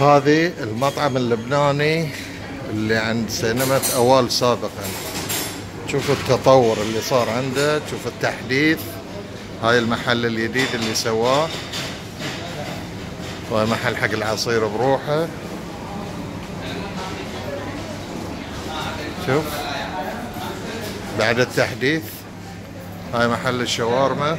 هذه المطعم اللبناني اللي عند سينما أوال سابقا. شوفوا التطور اللي صار عنده شوف التحديث. هاي المحل الجديد اللي سواه. وهي محل حق العصير بروحه. شوف. بعد التحديث هاي محل الشاورما.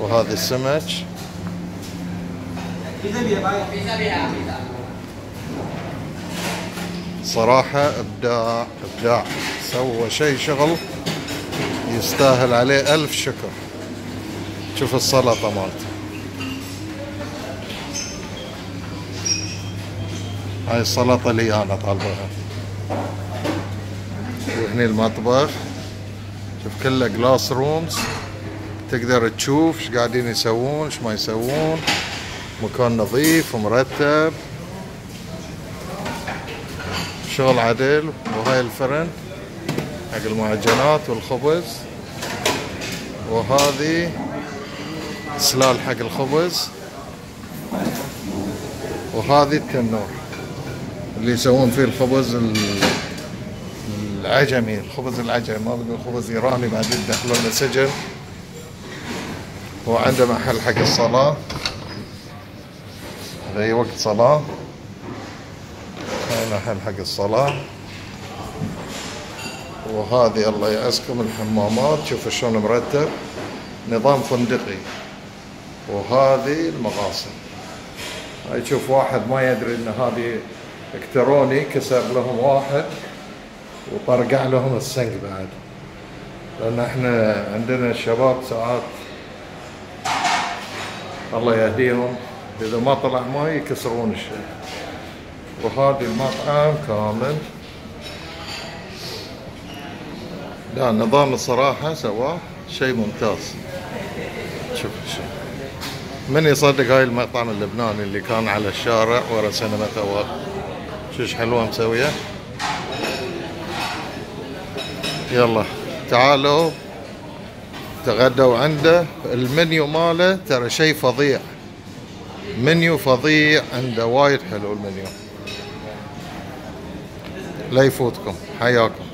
وهذا السمك. صراحة إبداع إبداع. سوى شيء شغل. يستاهل عليه ألف شكر. شوف السلطة مالته. هاي السلطة اللي أنا طالبها. وهني المطبخ. شوف كله جلاس رومز تقدر تشوف إيش قاعدين يسوون إيش ما يسوون. مكان نظيف ومرتب. شغل عدل وهاي الفرن. حق المعجنات والخبز. وهذه سلال حق الخبز. وهذه التنور اللي يسوون فيه الخبز العجمي الخبز العجمي. ما بقول خبز إيراني بعدين يدخلونه سجن. وعنده محل حق الصلاة. أي وقت صلاة؟ هاي محل حق الصلاة. وهذه الله يعزكم الحمامات. شوفوا شلون مرتب. نظام فندقي. وهذه المغاسل. هاي تشوف واحد ما يدري إن هذه الكتروني كسر لهم واحد وطرقع لهم السنق بعد. لأن إحنا عندنا الشباب ساعات الله يهديهم. إذا ما طلع ماي يكسرون الشيء. وهذه المطعم كامل. لا نظام الصراحة سواه شيء ممتاز. شوف شوف. من يصدق هاي المطعم اللبناني اللي كان على الشارع ورا سينما اول شوش حلوة مسوية؟ يلا تعالوا. تغدوا عنده. المنيو ماله ترى شيء فظيع. منيو فظيع عنده وايد حلو المنيو. لا يفوتكم حياكم.